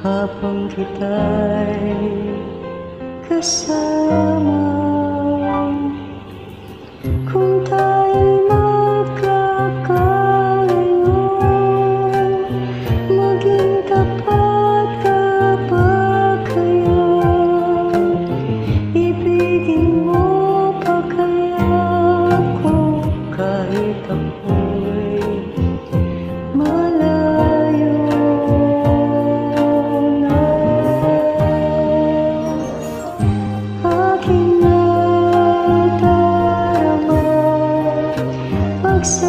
Habang kita'y kasama.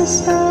so